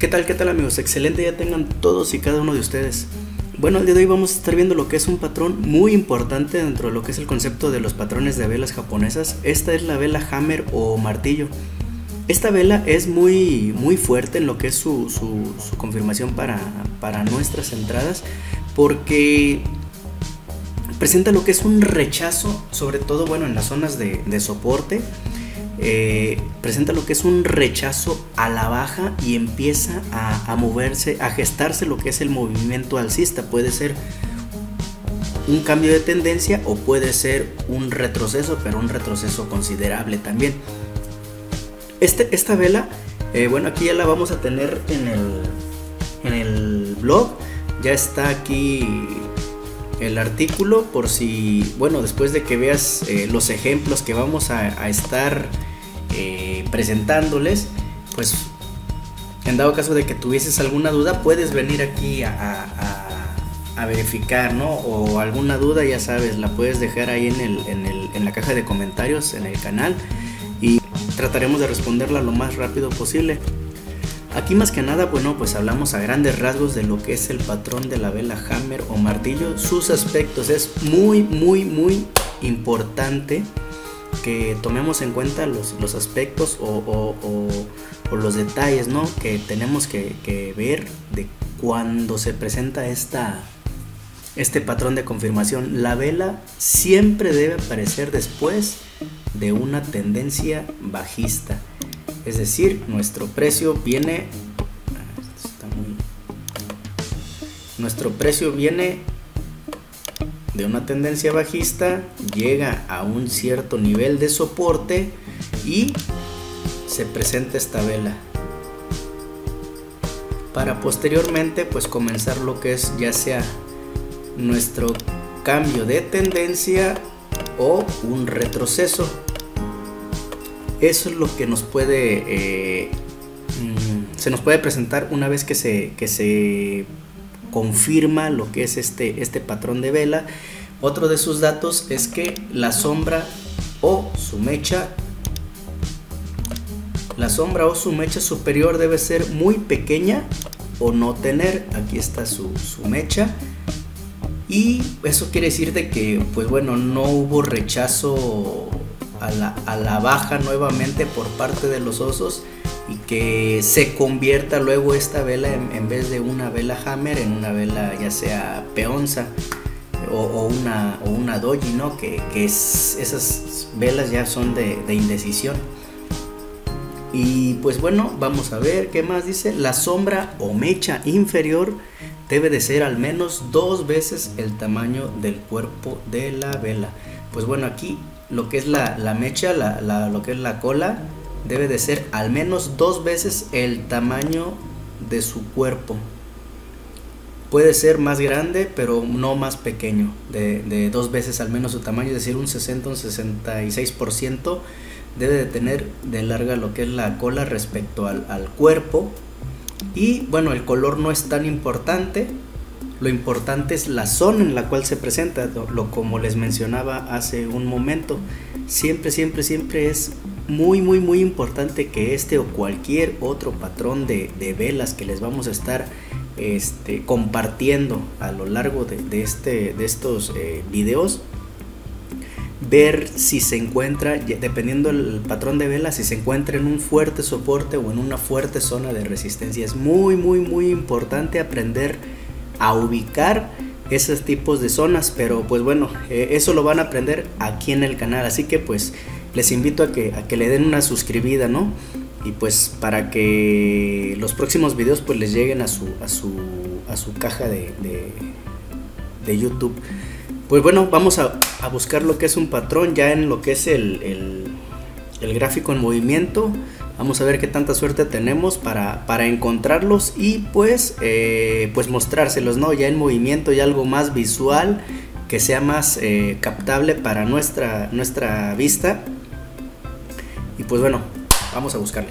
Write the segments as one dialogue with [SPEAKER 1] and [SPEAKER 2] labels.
[SPEAKER 1] ¿Qué tal, qué tal amigos? Excelente ya tengan todos y cada uno de ustedes. Bueno, el día de hoy vamos a estar viendo lo que es un patrón muy importante dentro de lo que es el concepto de los patrones de velas japonesas. Esta es la vela hammer o martillo. Esta vela es muy, muy fuerte en lo que es su, confirmación para, para nuestras entradas porque presenta lo que es un rechazo, sobre todo bueno en las zonas de, soporte, eh, presenta lo que es un rechazo a la baja y empieza a, moverse, a gestarse lo que es el movimiento alcista. Puede ser un cambio de tendencia o puede ser un retroceso, pero un retroceso considerable también. Este, esta vela, eh, bueno, aquí ya la vamos a tener en el, en el blog. Ya está aquí el artículo por si, bueno, después de que veas eh, los ejemplos que vamos a, estar eh, presentándoles, pues en dado caso de que tuvieses alguna duda, puedes venir aquí a, verificar, ¿no? O alguna duda, ya sabes, la puedes dejar ahí en, el, en, el, en la caja de comentarios en el canal y trataremos de responderla lo más rápido posible. Aquí más que nada, bueno, pues hablamos a grandes rasgos de lo que es el patrón de la vela hammer o martillo, sus aspectos. Es muy, muy, muy importante que tomemos en cuenta los, aspectos o, los detalles, ¿no? Que tenemos que, ver de cuando se presenta esta, este patrón de confirmación. La vela siempre debe aparecer después de una tendencia bajista. Es decir, nuestro precio viene... Nuestro precio viene de una tendencia bajista, llega a un cierto nivel de soporte y se presenta esta vela. Para posteriormente pues comenzar lo que es ya sea nuestro cambio de tendencia o un retroceso. Eso es lo que nos puede, eh, mm, se nos puede presentar una vez que se, que se confirma lo que es este, este patrón de vela. Otro de sus datos es que la sombra o su mecha la sombra o su mecha superior debe ser muy pequeña o no tener aquí está su, mecha y eso quiere decir de que pues bueno no hubo rechazo a la, baja nuevamente por parte de los osos y que se convierta luego esta vela en, vez de una vela hammer en una vela ya sea peonza o, una, o una doji, ¿no? Que, esas velas ya son de, de, indecisión. Y pues bueno, vamos a ver qué más dice. La sombra o mecha inferior debe de ser al menos dos veces el tamaño del cuerpo de la vela. Pues bueno, aquí lo que es la, mecha, la, lo que es la cola, debe de ser al menos dos veces el tamaño de su cuerpo. Puede ser más grande, pero no más pequeño, de, dos veces al menos su tamaño, es decir, un 60, un 66% debe de tener de larga lo que es la cola respecto al, al cuerpo. Y bueno, el color no es tan importante, lo importante es la zona en la cual se presenta, lo, como les mencionaba hace un momento. Siempre, siempre, siempre es muy, muy, muy importante que este o cualquier otro patrón de, velas que les vamos a estar este, compartiendo a lo largo de, este, de estos eh, videos ver si se encuentra, dependiendo del patrón de vela, si se encuentra en un fuerte soporte o en una fuerte zona de resistencia. Es muy, muy, muy importante aprender a ubicar esos tipos de zonas, pero pues bueno, eh, eso lo van a aprender aquí en el canal, así que pues les invito a que, a que le den una suscribida, ¿no? Y pues para que los próximos videos pues les lleguen a su, a su, a su caja de, de, YouTube. Pues bueno, vamos a, a, buscar lo que es un patrón ya en lo que es el, el, el gráfico en movimiento. Vamos a ver qué tanta suerte tenemos para, encontrarlos y pues, eh, pues mostrárselos, ¿no? Ya en movimiento, ya algo más visual, que sea más eh, captable para nuestra, nuestra vista. Y pues bueno, vamos a buscarle.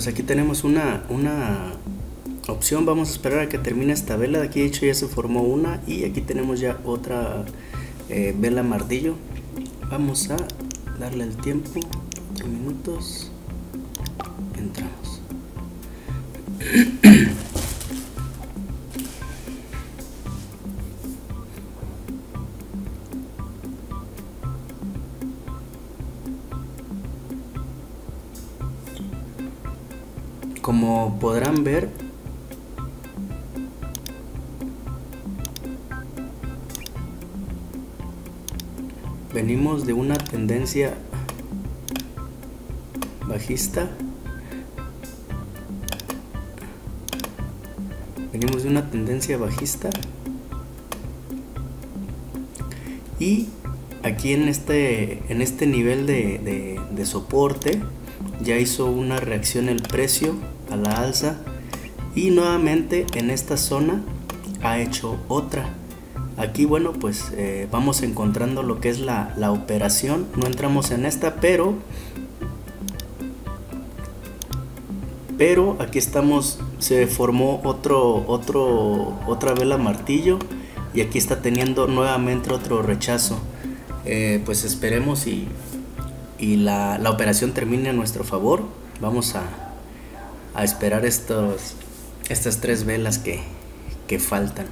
[SPEAKER 1] Amigos? Aquí tenemos una, una opción, vamos a esperar a que termine esta vela, de aquí de hecho ya se formó una y aquí tenemos ya otra eh, vela martillo. Vamos a darle el tiempo, 3 minutos, Como podrán ver, venimos de una tendencia bajista. Venimos de una tendencia bajista. Y aquí en este, en este nivel de, de soporte ya hizo una reacción el precio a la alza y nuevamente en esta zona ha hecho otra. Aquí bueno pues eh, vamos encontrando lo que es la, la, operación. No entramos en esta pero pero aquí estamos se formó otro otro otra vela martillo y aquí está teniendo nuevamente otro rechazo. Eh, pues esperemos y, y la, la operación termine a nuestro favor. Vamos a a esperar estos, estas tres velas que, que faltan.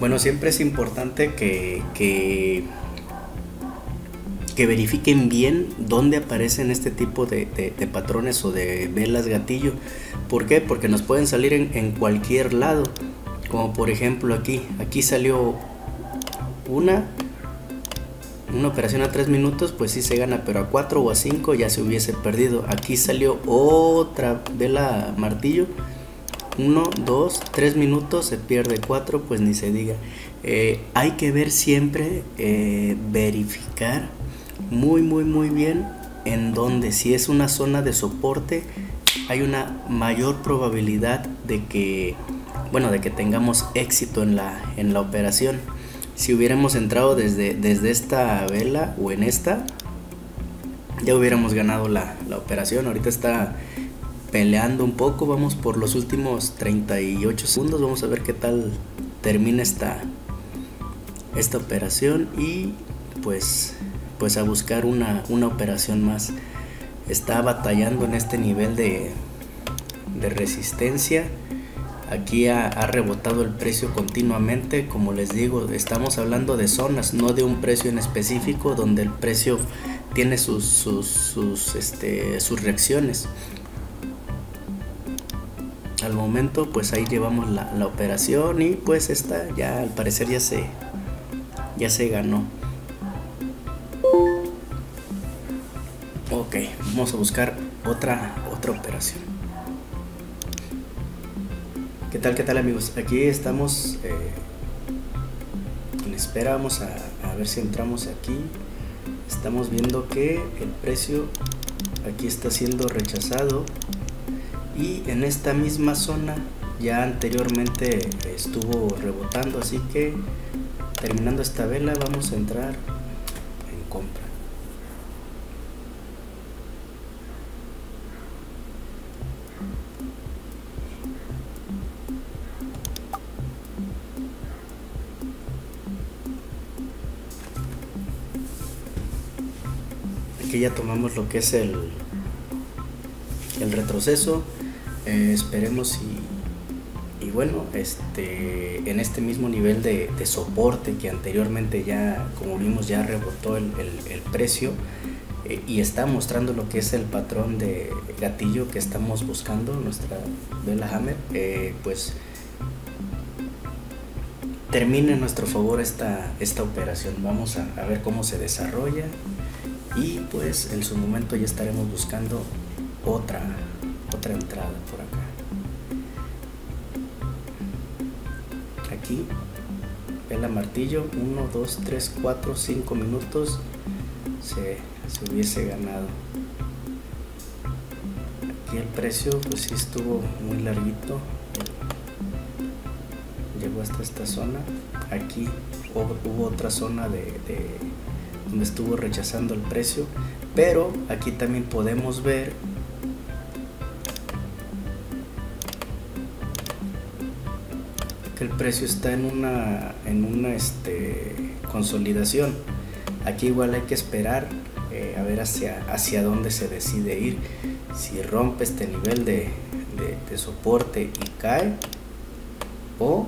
[SPEAKER 1] Bueno, siempre es importante que, que, que verifiquen bien dónde aparecen este tipo de, patrones o de velas gatillo. ¿Por qué? Porque nos pueden salir en, en cualquier lado. Como por ejemplo aquí. Aquí salió una una operación a 3 minutos, pues sí se gana, pero a 4 o a 5 ya se hubiese perdido. Aquí salió otra vela martillo 1, 2, 3 minutos, se pierde 4, pues ni se diga. Eh, hay que ver siempre, eh, verificar muy, muy, muy bien en donde si es una zona de soporte, hay una mayor probabilidad de que, bueno, de que tengamos éxito en la, en la operación. Si hubiéramos entrado desde, desde esta vela o en esta, ya hubiéramos ganado la, la operación. Ahorita está peleando un poco. Vamos por los últimos 38 segundos. Vamos a ver qué tal termina esta, esta operación. Y pues, pues a buscar una, una operación más. Está batallando en este nivel de, de resistencia. Aquí ha, rebotado el precio continuamente. Como les digo, estamos hablando de zonas, no de un precio en específico donde el precio tiene sus, sus, sus, este, sus reacciones al momento pues ahí llevamos la, la, operación y pues esta ya al parecer ya se ya se ganó. Ok vamos a buscar otra otra operación. Qué tal qué tal amigos aquí estamos eh, en espera. Vamos a, a ver si entramos aquí. Estamos viendo que el precio aquí está siendo rechazado y en esta misma zona ya anteriormente estuvo rebotando así que terminando esta vela vamos a entrar en compra. Aquí ya tomamos lo que es el el retroceso eh, esperemos y, y, bueno este en este mismo nivel de, soporte que anteriormente ya como vimos ya rebotó el, precio eh, y está mostrando lo que es el patrón de gatillo que estamos buscando nuestra vela hammer eh, pues termine en nuestro favor esta, esta operación. Vamos a ver cómo se desarrolla y pues en su momento ya estaremos buscando otra otra entrada por acá. Aquí vela martillo 1 2 3 4 5 minutos se, se, hubiese ganado. Aquí el precio pues sí estuvo muy larguito. Llegó hasta esta zona. Aquí hubo, otra zona de, de donde estuvo rechazando el precio pero aquí también podemos ver el precio está en una en una este, consolidación. Aquí igual hay que esperar eh, a ver hacia hacia dónde se decide ir. Si rompe este nivel de, de, soporte y cae o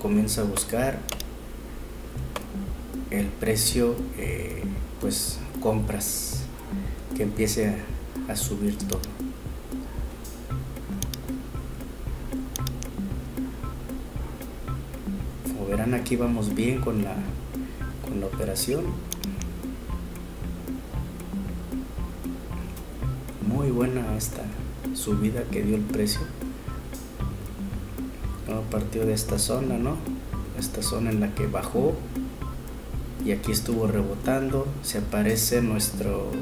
[SPEAKER 1] comienza a buscar el precio eh, pues compras que empiece a subir todo aquí vamos bien con la, con la operación. Muy buena esta subida que dio el precio. No, partió de esta zona, ¿no? Esta zona en la que bajó y aquí estuvo rebotando. Se aparece nuestro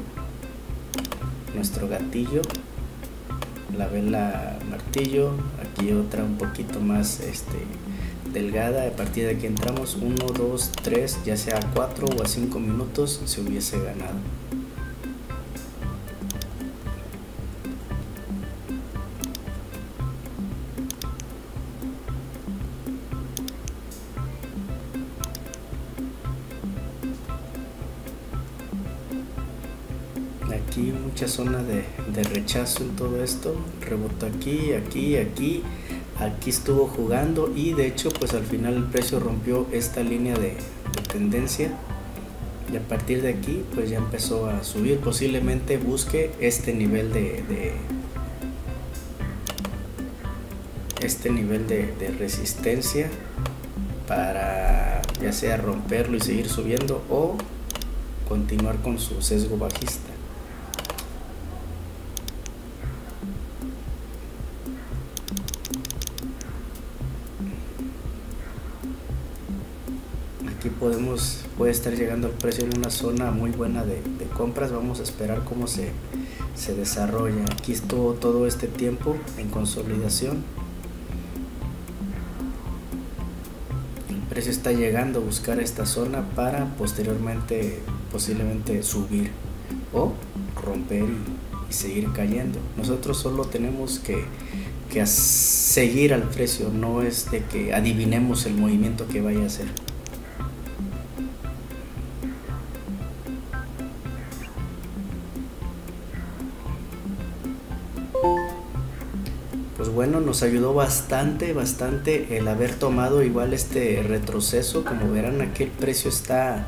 [SPEAKER 1] nuestro gatillo, la vela martillo, aquí otra un poquito más este delgada, a partir de que entramos 1, 2, 3, ya sea a 4 o a 5 minutos se hubiese ganado. Aquí mucha zona de, de rechazo en todo esto, rebotó aquí, aquí, aquí, aquí estuvo jugando y de hecho pues al final el precio rompió esta línea de, de, tendencia. Y a partir de aquí pues ya empezó a subir. Posiblemente busque este nivel de, este nivel de, resistencia para ya sea romperlo y seguir subiendo o continuar con su sesgo bajista aquí podemos puede estar llegando el precio en una zona muy buena de, compras. Vamos a esperar cómo se, se, desarrolla. Aquí estuvo todo este tiempo en consolidación. El precio está llegando a buscar esta zona para posteriormente posiblemente subir o romper y, seguir cayendo. Nosotros solo tenemos que que seguir al precio, no es de que adivinemos el movimiento que vaya a hacer. Ayudó bastante, bastante el haber tomado igual este retroceso. Como verán, aquí el precio está,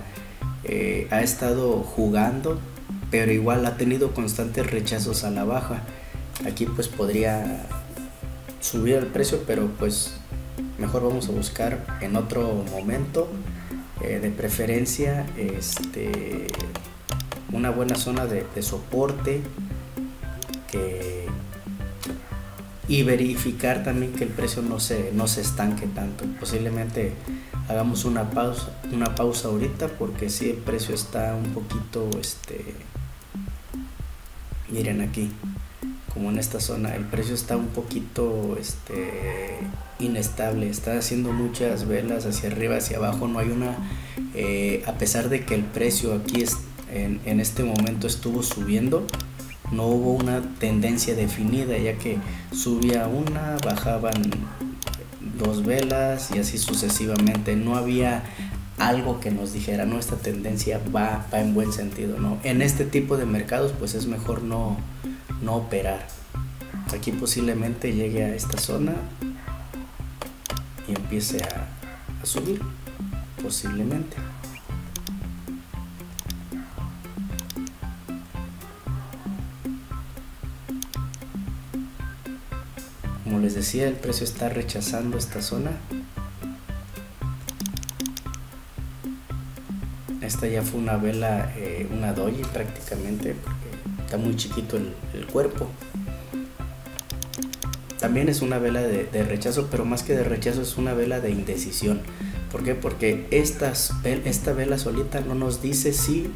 [SPEAKER 1] eh, ha estado jugando, pero igual ha tenido constantes rechazos a la baja. Aquí pues podría subir el precio, pero pues mejor vamos a buscar en otro momento, eh, de preferencia, este, una buena zona de soporte que, y verificar también que el precio no se, no se estanque tanto. Posiblemente hagamos una pausa, una pausa ahorita porque si el precio está un poquito, este, miren aquí, como en esta zona el precio está un poquito este inestable está haciendo muchas velas hacia arriba hacia abajo no hay una eh, a pesar de que el precio aquí es, en, en, este momento estuvo subiendo no hubo una tendencia definida ya que subía una bajaban dos velas y así sucesivamente no había algo que nos dijera, no, esta tendencia va, va en buen sentido, ¿no? En este tipo de mercados pues es mejor no, no operar. Aquí posiblemente llegue a esta zona y empiece a, a subir, posiblemente. Les decía, el precio está rechazando esta zona. Esta ya fue una vela, eh, una doji prácticamente, porque está muy chiquito el, cuerpo. También es una vela de, rechazo, pero más que de rechazo es una vela de indecisión. ¿Por qué? Porque esta vela solita no nos dice si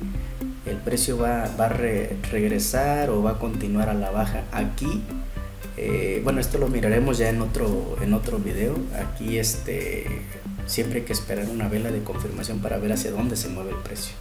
[SPEAKER 1] el precio va, a re, regresar o va a continuar a la baja. Aquí eh, bueno, esto lo miraremos ya en otro, en otro video. Aquí este, siempre hay que esperar una vela de confirmación para ver hacia dónde se mueve el precio.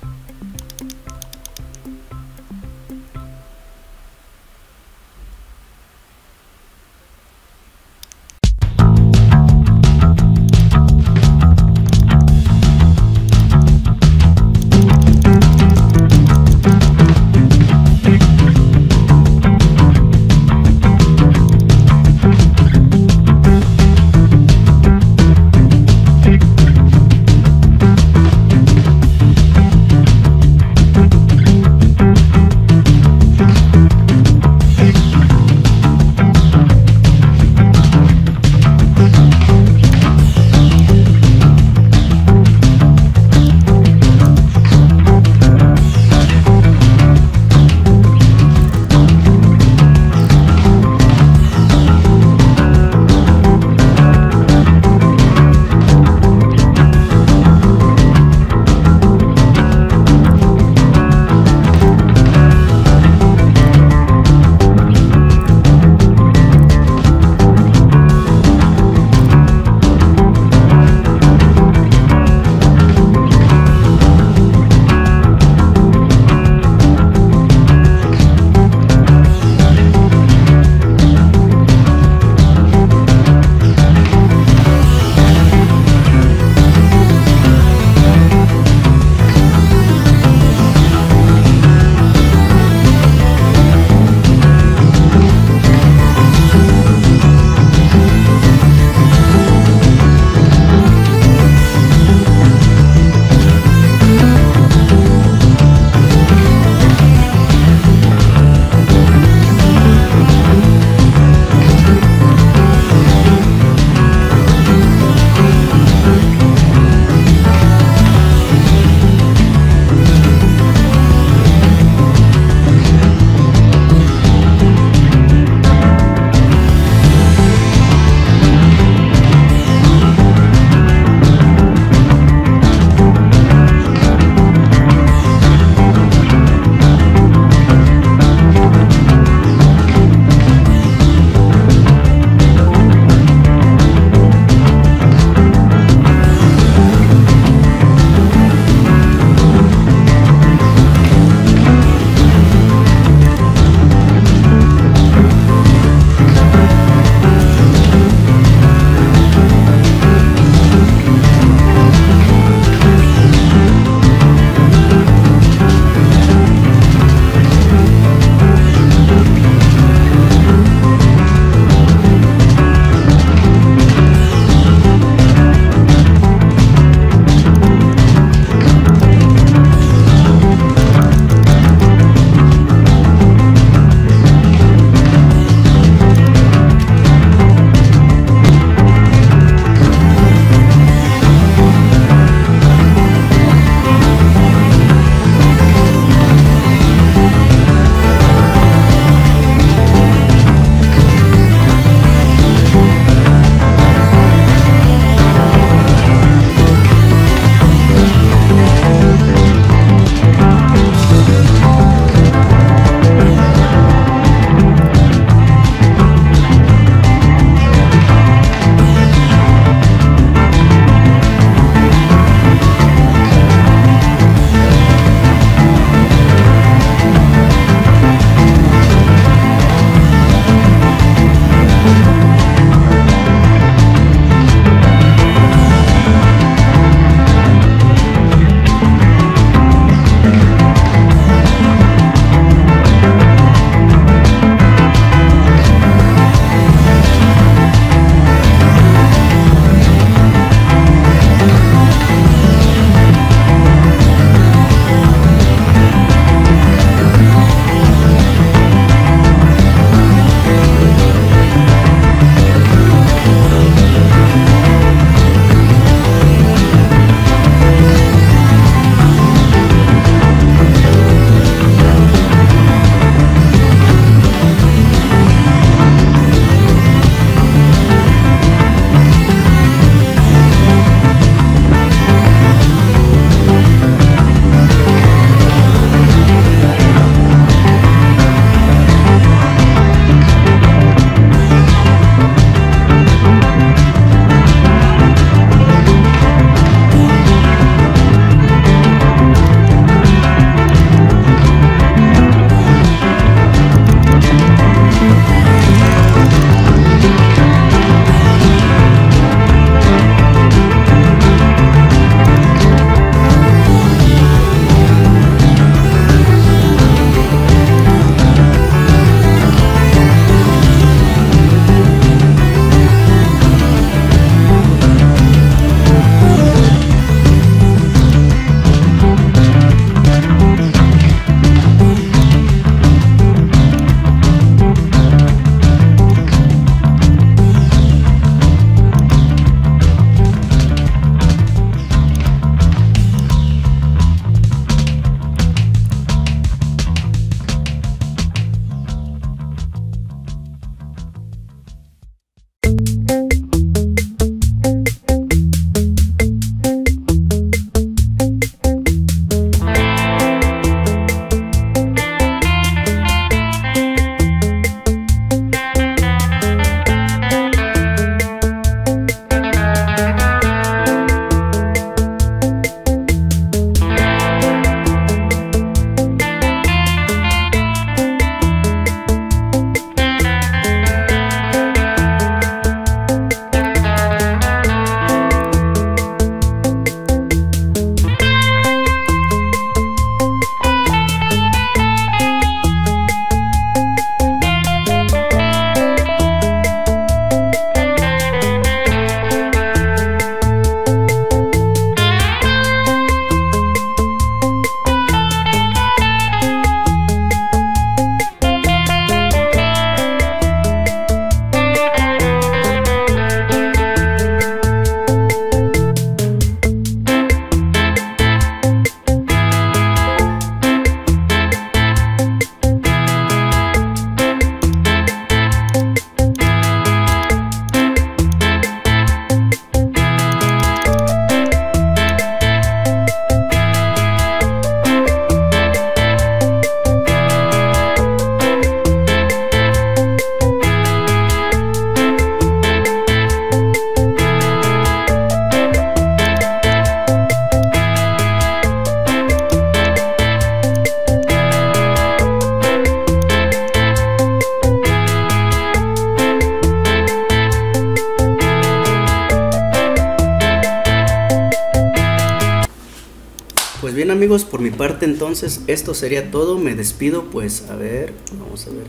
[SPEAKER 1] Entonces esto sería todo. Me despido, pues a ver, vamos a ver.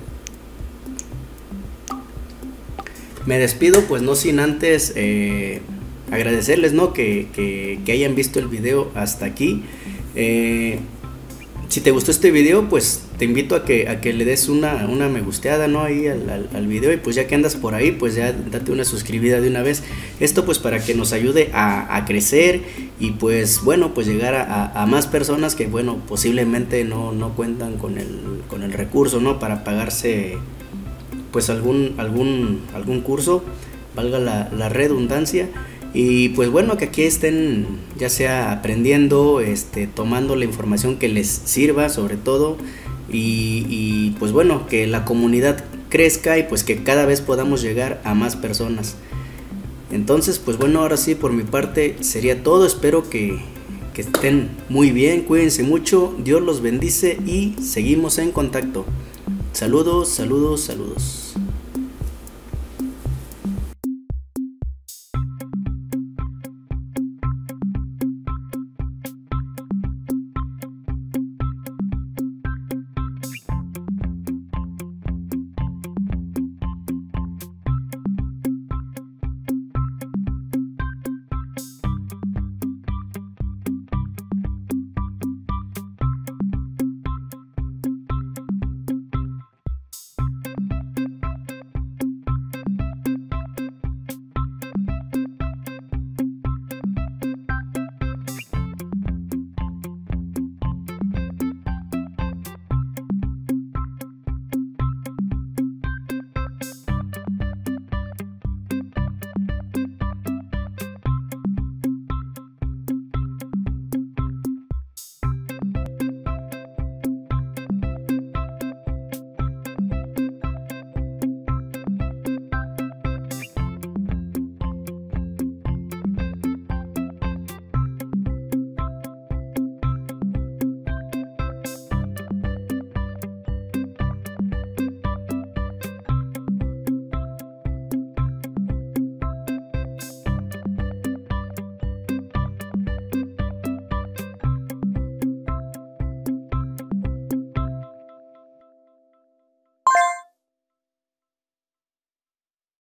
[SPEAKER 1] Me despido, pues no sin antes eh, agradecerles, ¿no? Que, hayan visto el video hasta aquí. Eh, si te gustó este video, pues te invito a que, a que le des una, una me gusteada, ¿no? Ahí al, video y pues ya que andas por ahí, pues ya date una suscribida de una vez. Esto pues para que nos ayude a, crecer y pues bueno, pues llegar a, más personas que bueno, posiblemente no, no cuentan con el, con el recurso, ¿no? Para pagarse pues algún, algún, algún curso, valga la redundancia. Y pues bueno, que aquí estén ya sea aprendiendo, este, tomando la información que les sirva sobre todo. Y, pues bueno, que la comunidad crezca y pues que cada vez podamos llegar a más personas. Entonces, pues bueno, ahora sí, por mi parte sería todo. Espero que, que estén muy bien, cuídense mucho, Dios los bendice y seguimos en contacto. Saludos, saludos, saludos.